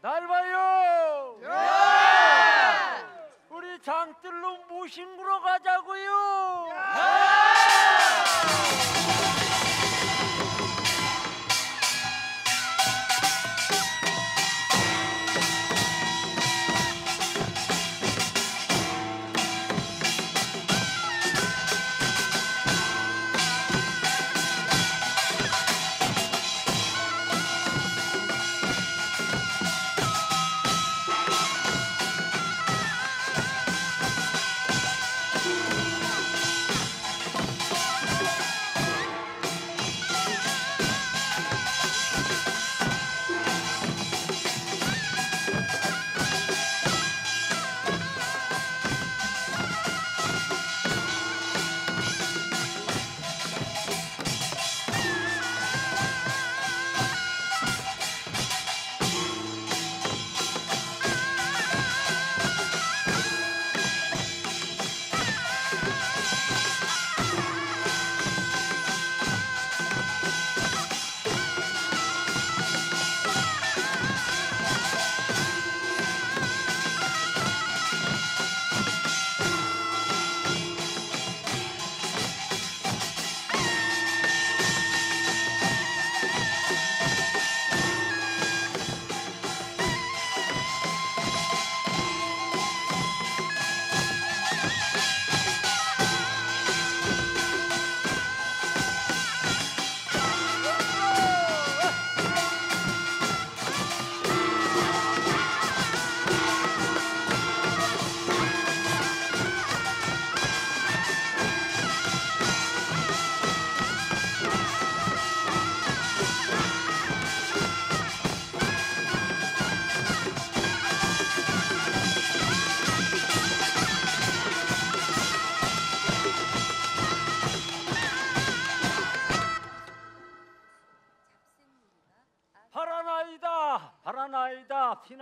날 봐요. 예! 우리 장뜰로 무심으로 가자고요.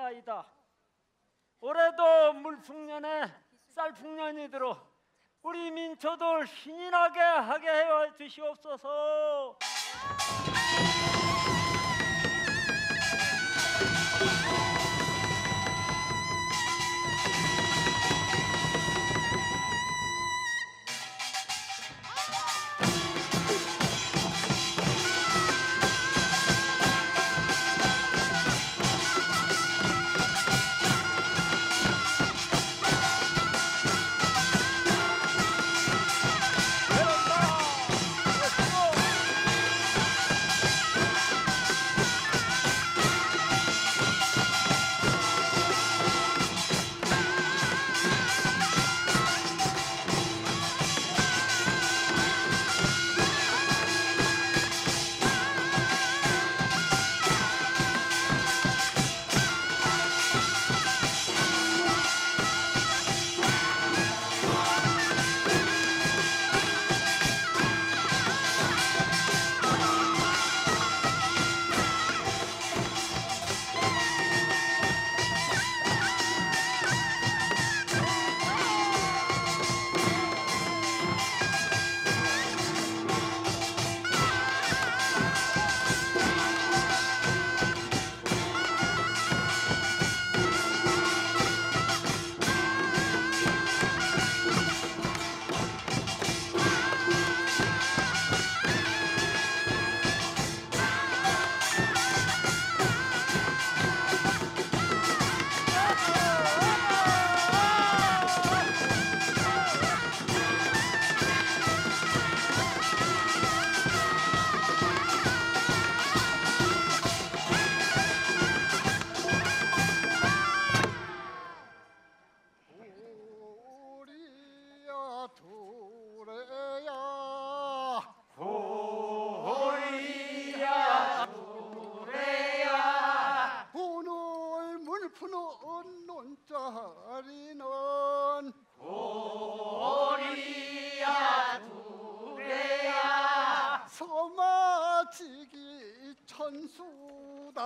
피나이다. 올해도 물풍년에 쌀풍년이 들어 우리 민초들 신이 나게 하게 해 주시옵소서.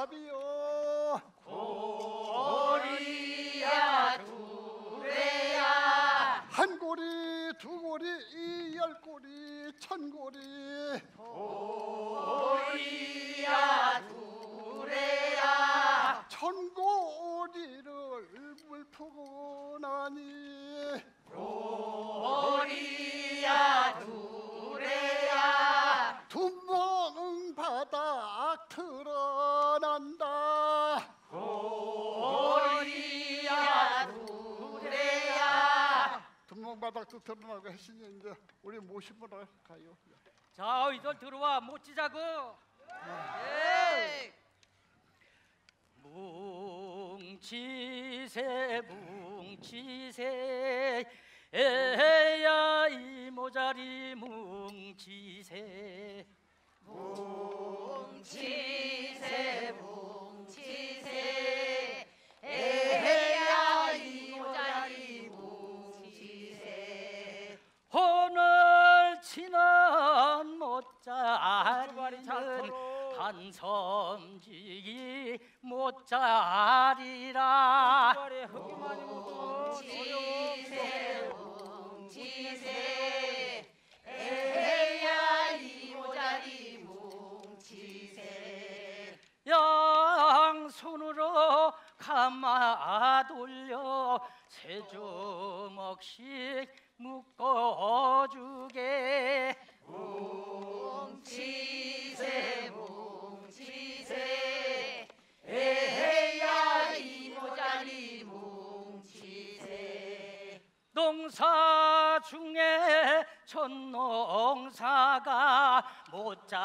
천수 드러나고 했으니 이제 우리 모시보러 가요. 자, 이들 들어와. 못지자고. 에이 뭉치세 뭉치세. 에야 이 모자리 뭉치세. 뭉치세 뭉치세. 에헤 잘 못자리는. 한섬지기 못자리라. 주발에 흙이 많이 묻어 뭉치세 뭉치세. 에헤야 이 모자리 뭉치세. 양손으로 감아 돌려 세주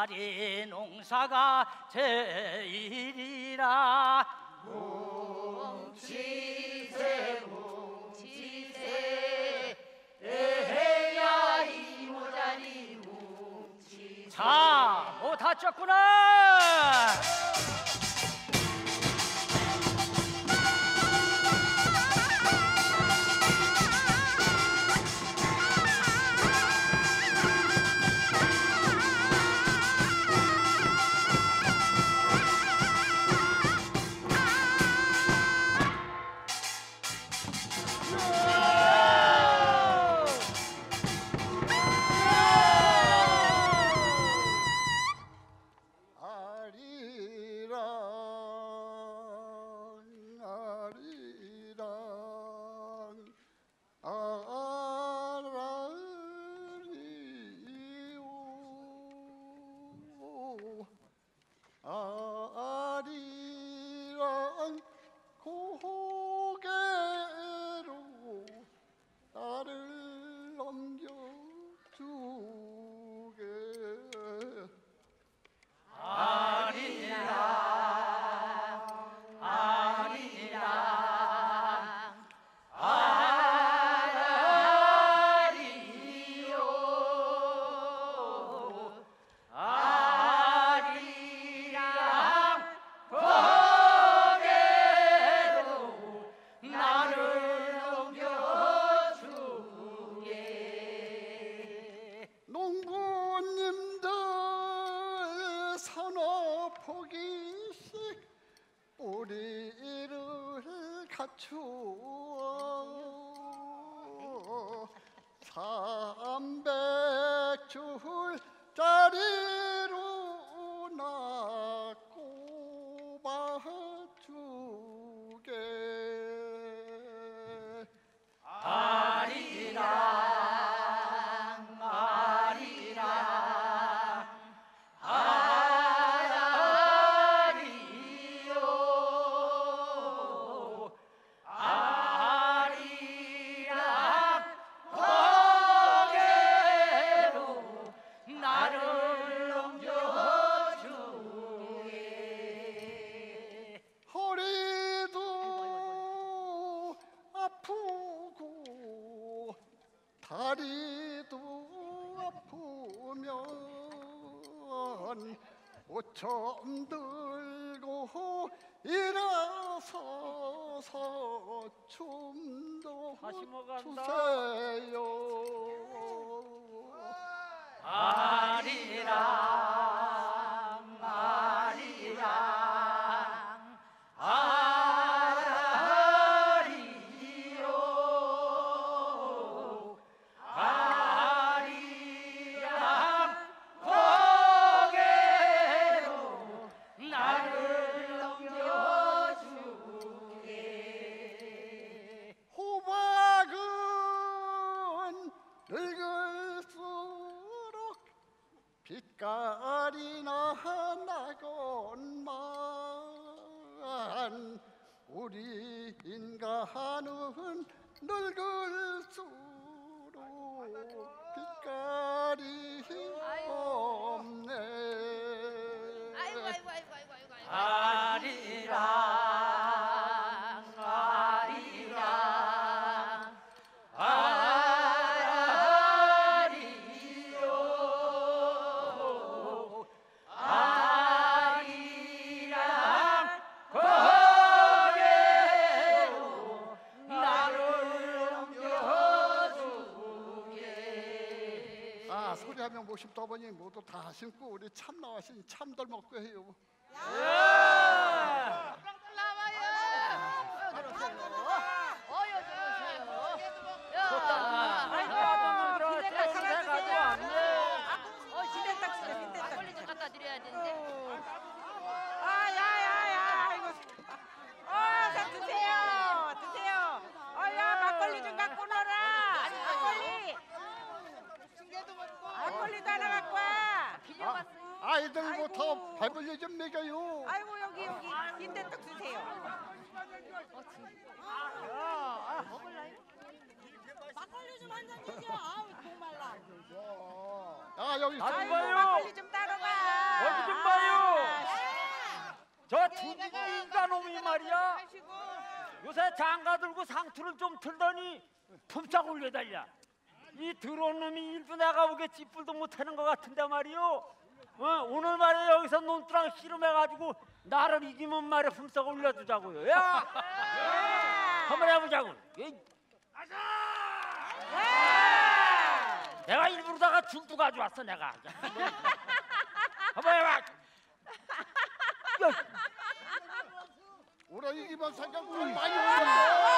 못자리 농사가 제일이라. 뭉치세 뭉치세. 에헤야 이 모자리 뭉치세. 자, 못 다쳤구나. 포기씩 뿌리를 갖추어. 삼백줄 짜리 오점 들고 일어서서 춤도 먹한다. 추세요 아리랑 하면 모십도 아버님 모두 다 신고 우리 참 나와신 참들 먹고 해요. 나와요. 어여 들어오세요. 어여 들어오세요. 야. 아이고 저 떼가 가지고 왔네 어 빈대떡 쓰래 빈대떡. 막걸리 좀 갖다 드려야 되는데. 아야야야 아이고 어서 드세요 드세요 어야 막걸리 좀 갖고 놀아 막걸리 막걸리도 하나 갖고 와 빌려갔어요. 아이들부터 아이고. 배불리 좀 먹여요 아이고 여기 여기 빈대떡 드세요 좀 아우 목말라. 아 여기 아, 아이고 봐요. 막걸리 좀가 여기 좀 봐요. 아, 저 중국 인간 놈이 말이야. 요새 장가 들고 상투를 좀 틀더니 품짝 올려달냐 이 더러운 놈이 일도 내가 보기에 찌뿔도 못하는 것 같은데 말이요. 어, 오늘 말이야 여기서 논두랑 씨름해가지고 나를 이기면 말이야 품짝 올려주자고요. 야! 한번 해보자고. 에이. 내가 일부러다가 줄도 가져왔어 내가. 한번 해봐 야, 우리 이기만 생각 많이 올렸어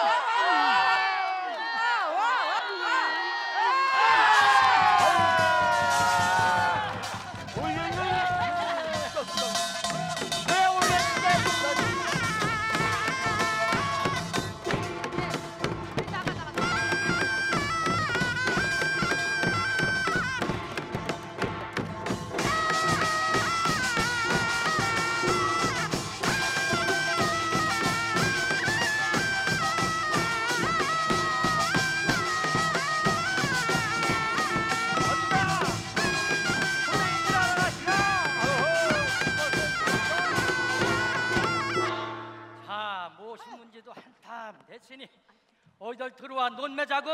어이들 들어와 논매자고.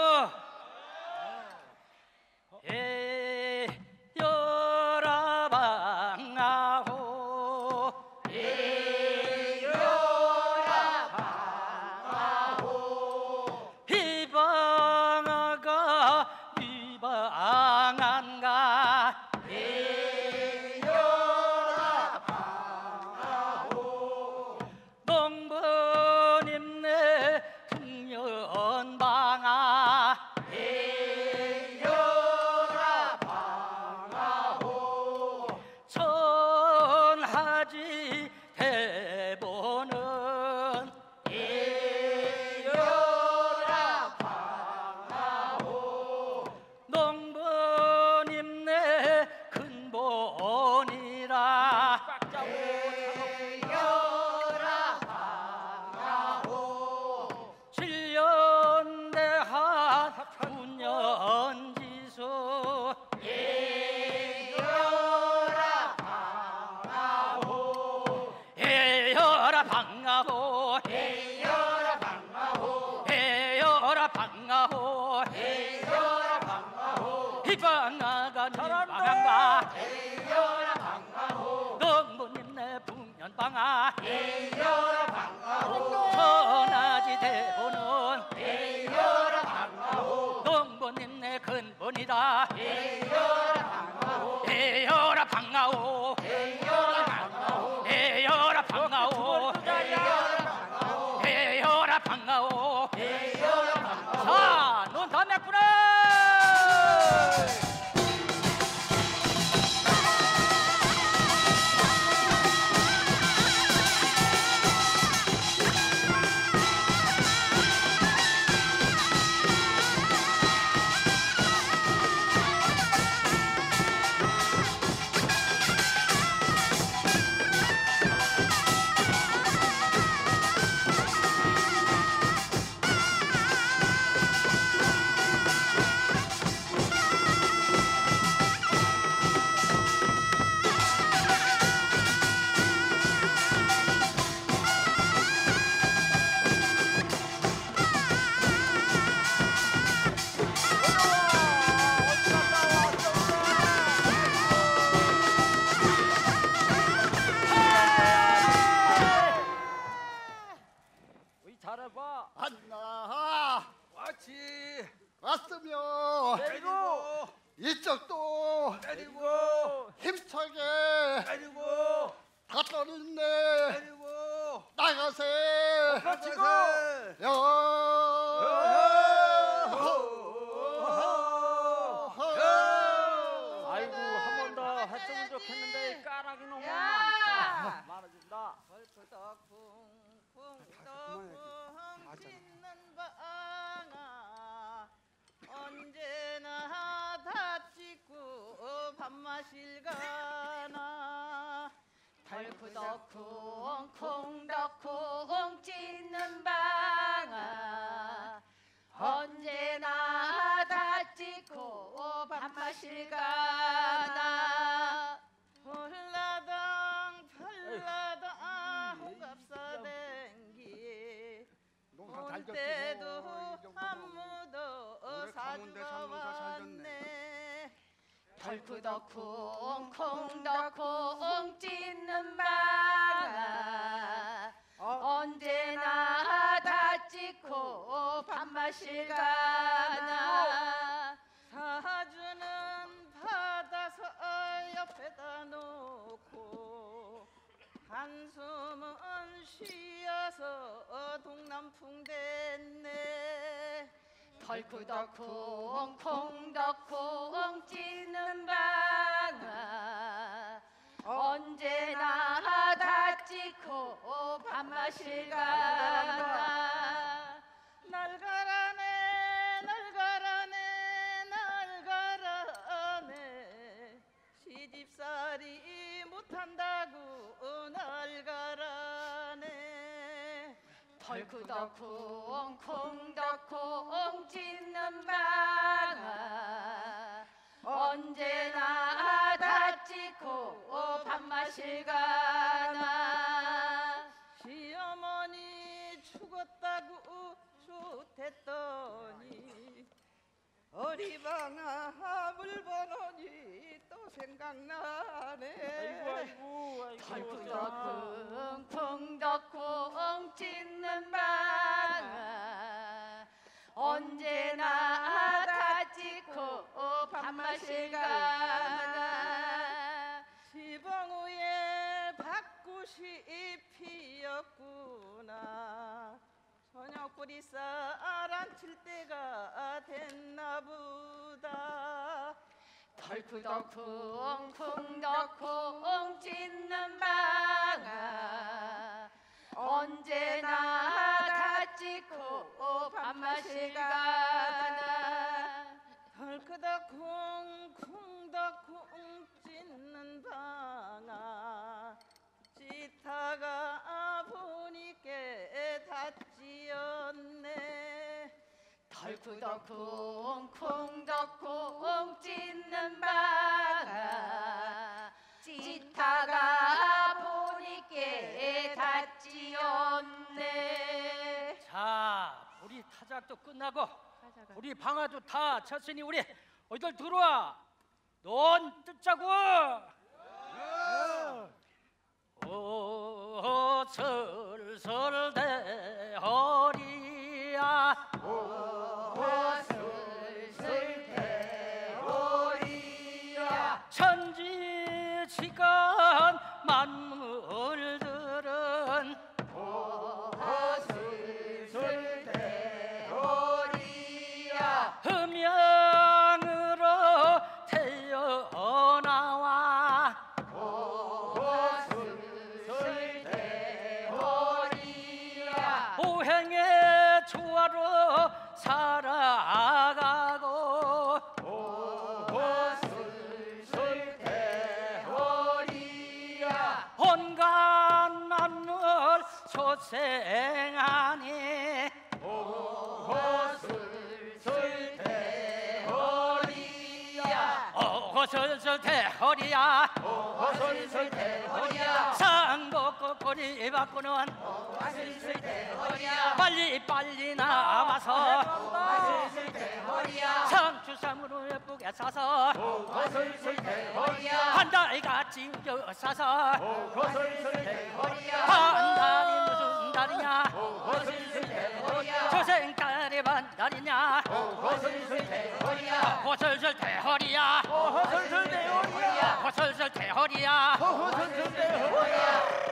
에 근본이다. 해여라 방아호 해여라 방아 까락이 너무 야! 많아진다. 벌크덕 쿵쿵 덕쿵 짖는 방아 언제나 다 찍고 밥 마실 가나. 벌크덕 쿵쿵 덕쿵 짖는 방아. 언제나 다 찍고 밥 마실 가나 온 때도 아무도. 사주가 왔네 덜크덕쿵 콩덕쿵 찢는 방아 언제나 다 찍고 밥 마실 가 한숨은 쉬어서 동남풍 됐네. 덜크덕쿵 콩덕쿵 찢는 방아. 언제나 다 찍고 밥 마실 가나. 날 가라네 날 가라네 날 가라네. 시집살이 못한다 덜크덕쿵 콩덕쿵 짖는 방아 언제나 다 찍고 밥 마실 가나. 시어머니 죽었다고 좋댔더니 어리방아 또 생각나네. 아이고 아이고 아이고 쿵덕쿵 찢는 방아 언제나 다 찍고 밥 마실 가나 위에 밭꽃이 피었구나. 저녁불이 쌀안 칠 때가 됐나 보다 덜크덕쿵 쿵덕쿵 찢는 방아. 언제나 다 찍고 밥 마실 가나. 덜크덕쿵 쿵덕쿵 찢는 방아. 찢다가 보니까 다 찌었네 덜크덕쿵 쿵덕쿵 찢는 방아 찢다가 다 찌었네 자, 우리 타작도 끝나고 우리 방아도 다 쳤으니 우리 어디들 들어와. 논 뜯자고. 오, 설설 대 허리야. 대허리야 빨리 빨리 나와서 상추삼으로 예쁘게 대허리야 한 달같이 우겨 대허리야 한 달이 무슨 달이냐? 조생달이 반 달이냐? 호슬슬 대허리야. 호슬슬 대허리야. 호슬슬 대허리야. 호슬슬 대허리야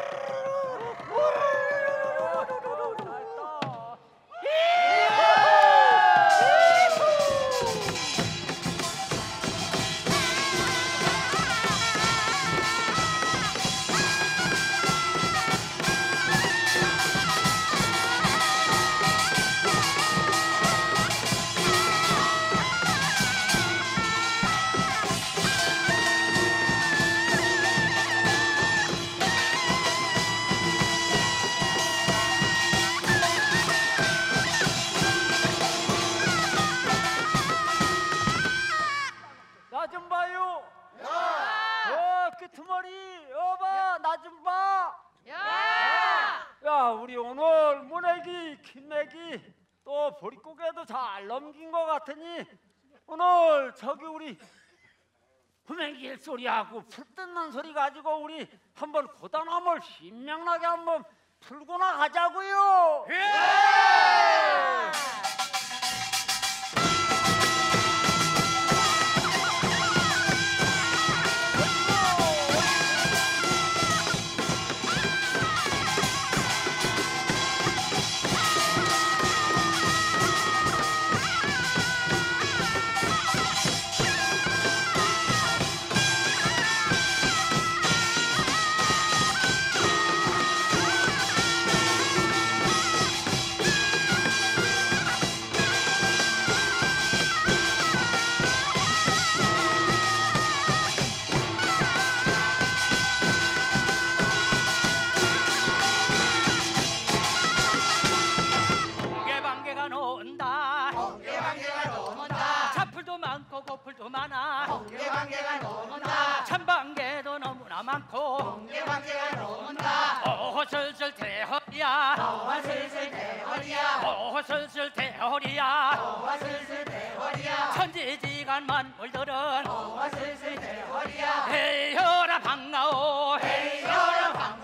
김내기 또 보릿고개도 잘 넘긴 것 같으니 오늘 저기 우리 후맹길 소리하고 풀 뜯는 소리 가지고 우리 한번 고단함을 신명나게 한번 풀고 나 가자고요. 홍게 천지지간 만물들은 와 슬슬 대허리야. 에이여라 반가워 에이여라 반가워.